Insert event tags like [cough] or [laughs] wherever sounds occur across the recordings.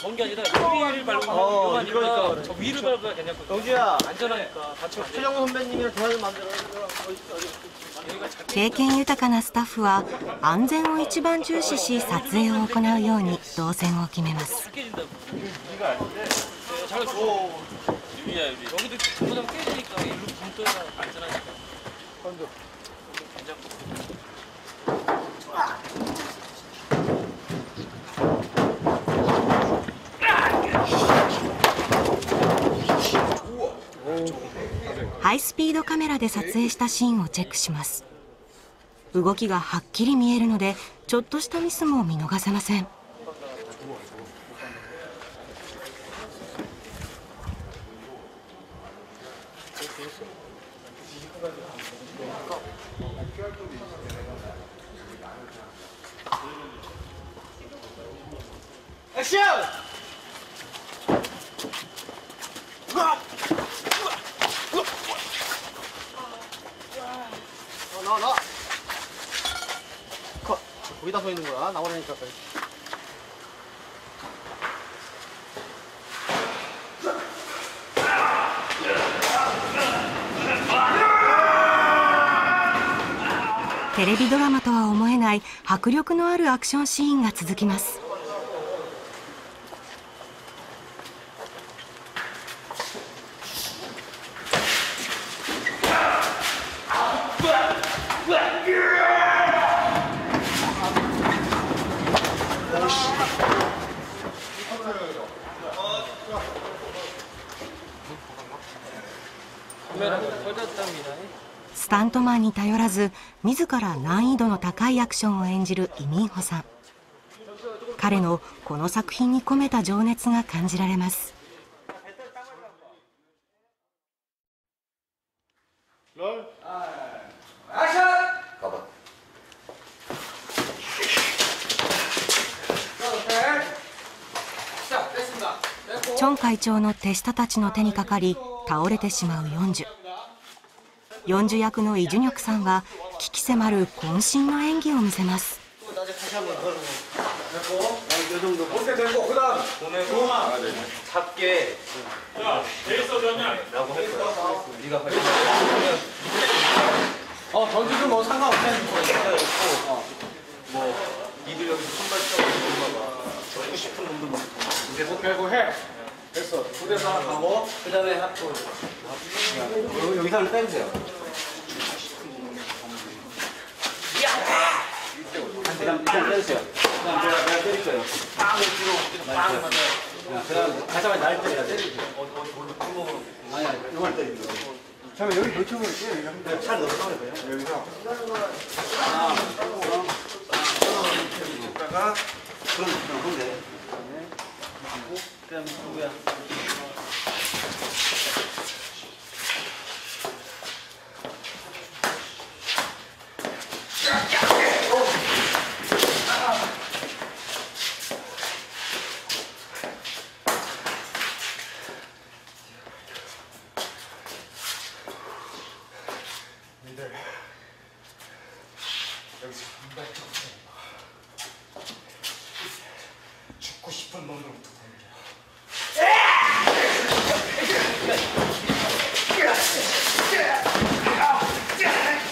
아니 먼게 아니라 위를 밟으면 어, 위험하니까 그러니까 그래. 저 위를 밟아야 되냐고 영주야, 안전하니까 다치면 안 돼. 최정우 선배님이랑 동아를 만들어. 여기가 잘 経験豊かなスタッフは安全を一番重視し撮影を行うように動線を決めます。 깨진다고 네, 잘 줘. 유리야 유리 여기도 잘못하면 깨지니까 일로 붕 떠야 안전하니까 괜찮고 イスピードカメラで撮影したシーンをチェックします。動きがはっきり見えるのでちょっとしたミスも見逃せません。アクション 나와, 나와. 컷. 거기다 서 있는 거야. 나오라니까. 빨리. 아! テレビドラマとは思えない迫力のあるアクションシーンが続きます。 スタントマンに頼らず自ら難易度の高いアクションを演じるイ・ミンホさん。彼のこの作品に込めた情熱が感じられます。チョン会長の手下たちの手にかかり倒れてしまう40四女役のイ・ジュニョクさんは鬼気迫る渾身の演技を見せます 나중에 다시 한번 걸어. 됐고. 요 정도. 볼때 되고 그다음 보내고 작게 라고 했어요 네가 빨리 어, 던지도 뭐 상관없다는 거야. 어. 뭐 니들 여기서 손발 쪄고 막 죽고 싶은 놈들 막목 빼고 해. 됐어. 부대서 하나 가고 그 다음에 학교 여- 여기서 하나 빼주세요. 일단, 일단 빼주세요. 그 다음 내가, 내가 때릴 거예요. 빵을 뒤로 빵을 맞아요 그 다음 가자마자 날 때리라 때릴게요. 어디 어디 뭘로 구멍으로 아니, 아니, 이걸 때리는 거예요. 잠깐 여기 놓치면 이렇게 여기 잘 넣어서 싸울 거예요. 여기서 다가 그런 그런 건데. 그다 음에 누구야? 니들 여기서 한발 죽고 싶은 놈들부터 던져. 쓰러지는 게 낫지 않을까?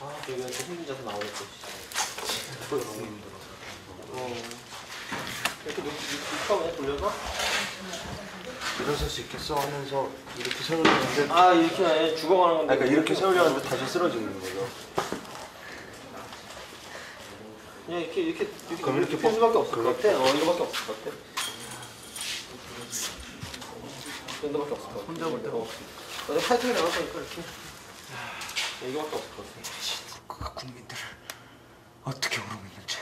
아, 여기가 또 혼자서 나오니까. 그거 너무 힘들어. 어. 이렇게 밑에 돌려서? 일어설 수 있겠어 하면서 이렇게 세우려는데 아, 이렇게 아예 죽어가는 건데. 아, 그러니까 이렇게 세우려는데 다시 쓰러지는 거죠. 그냥 이렇게, 이렇게, 이렇게, 그럼 이렇게 펼 수밖에 없을 것. 같아. 어, 이거밖에 없을 것 같아. 이 정도밖에 없을 것 같아. 혼자 볼 때가 없어. 어제 파이팅이 나갈 거니까 이렇게. 이거밖에 같아. 그가 국민들을 어떻게 오르고 있는지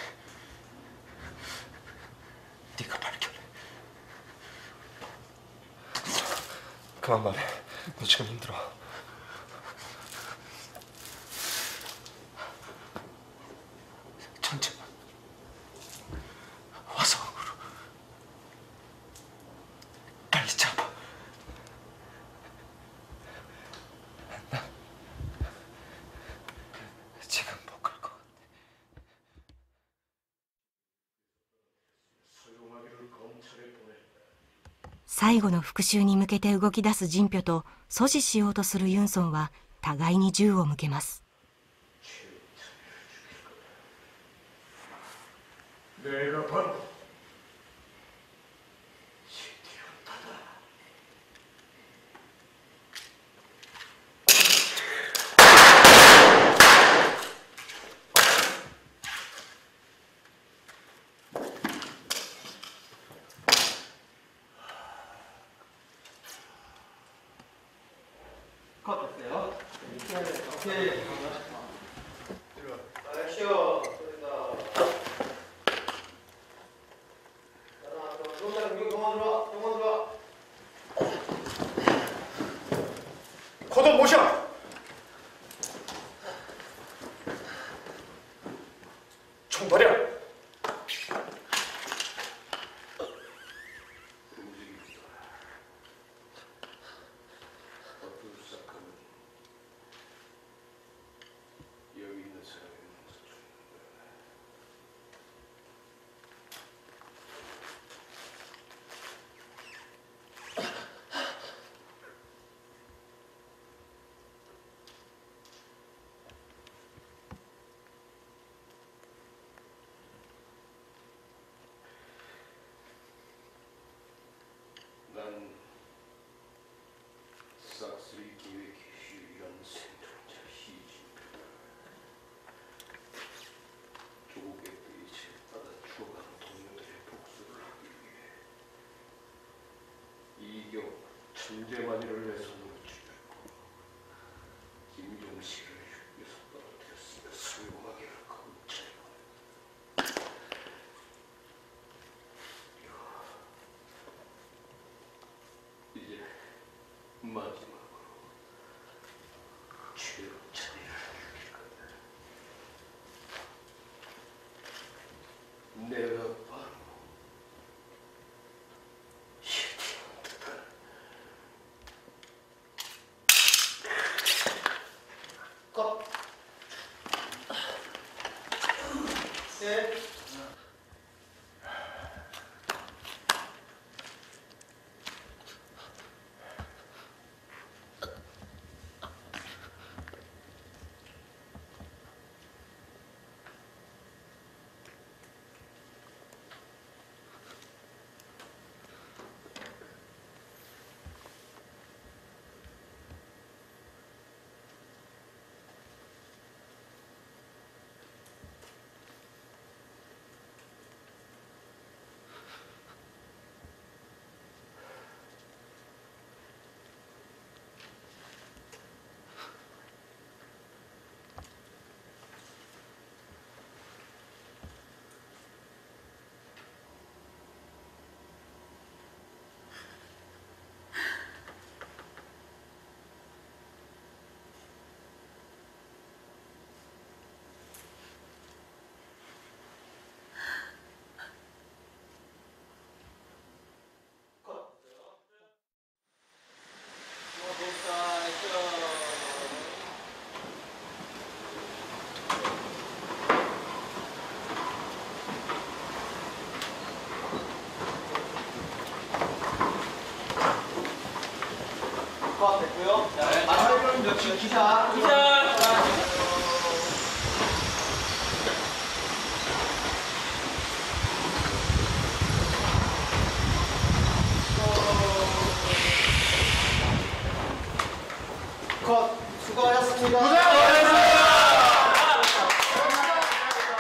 네가 밝혀내. 그만 말해. 너 지금 힘들어. 最後の復讐に向けて動き出すジンピョと阻止しようとするユンソンは互いに銃を向けます。 컷 됐어요. 오케이. 오케이. 액션. 코드 모션 총 버려 난 싹쓸이 계획 실현 생존자 시진표다. 조국의 뜻에 따라 죽어가는 동료들의 복수를 하기 위해 이경 천재만이를 내 손으로 죽였고 김종식을 육에서 떨어뜨렸으며 수용하게 할 검찰과 이제 마지막으로 최루찬이를 죽일 거다. 내가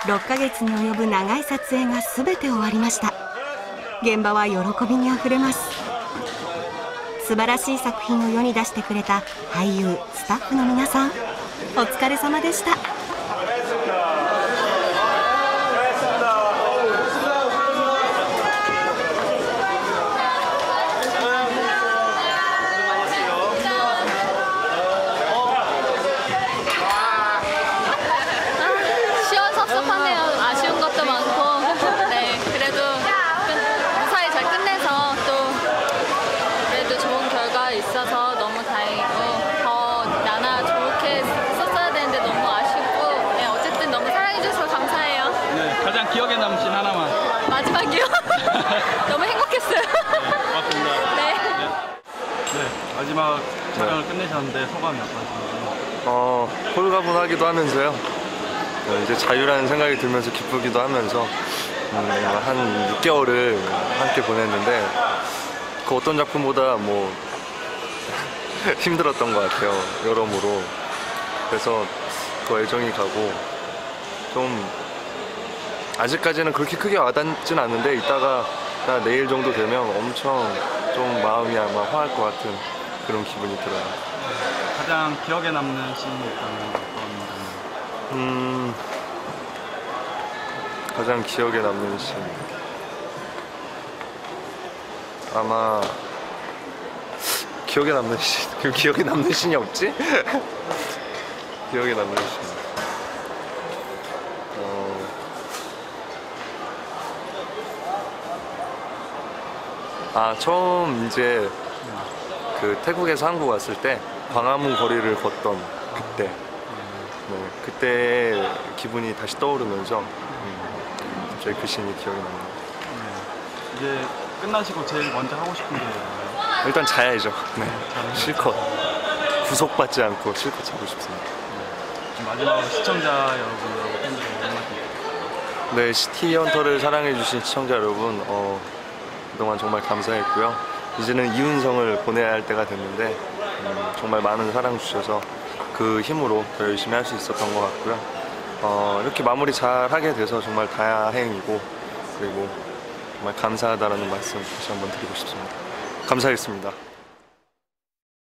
6ヶ月に及ぶ長い撮影が全て終わりました。現場は喜びにあふれます。素晴らしい作品を世に出してくれた俳優スタッフの皆さんお疲れ様でした 마지막 촬영을 끝내셨는데 소감이 어떠신가요? 어, 홀가분하기도 하면서요. 어, 이제 자유라는 생각이 들면서 기쁘기도 하면서 음, 한 6개월을 함께 보냈는데 그 어떤 작품보다 뭐 [laughs] 힘들었던 것 같아요. 여러모로. 그래서 더 애정이 가고 좀 아직까지는 그렇게 크게 와닿진 않는데 이따가 나 내일 정도 되면 엄청 좀 마음이 아마 화할 것 같은 그런 기분이 들어요. 가장 기억에 남는 씬이 있다면 어떤 장면? 음, 가장 기억에 남는 씬 아마 기억에 남는 씬그 기억에 남는 씬이 없지? [laughs] 기억에 남는 씬 어, 아 처음 이제 그 태국에서 한국 왔을 때 광화문 거리를 걷던 그때 네, 그때 기분이 다시 떠오르면서 음, 갑자기 그 씬이 기억이 납니다. 이제 끝나시고 제일 먼저 하고 싶은 게 뭐예요? 일단 자야죠. 네, 실컷 구속받지 않고 실컷 자고 싶습니다. 지금 마지막으로 시청자 여러분들하고 팬들 네, 시티 헌터를 사랑해주신 시청자 여러분, 어, 그동안 정말 감사했고요. 이제는 이윤성을 보내야 할 때가 됐는데 음, 정말 많은 사랑 주셔서 그 힘으로 더 열심히 할 수 있었던 것 같고요. 어, 이렇게 마무리 잘 하게 돼서 정말 다행이고 그리고 정말 감사하다라는 말씀 다시 한번 드리고 싶습니다. 감사했습니다.